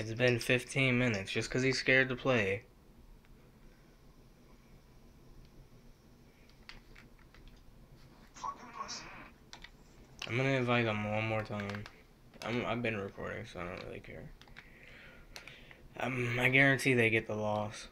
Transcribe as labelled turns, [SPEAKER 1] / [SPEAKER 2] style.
[SPEAKER 1] It's been 15 minutes just because he's scared to play. I'm gonna invite him one more time. I'm, I've been recording, so I don't really care. Um, I guarantee they get the loss.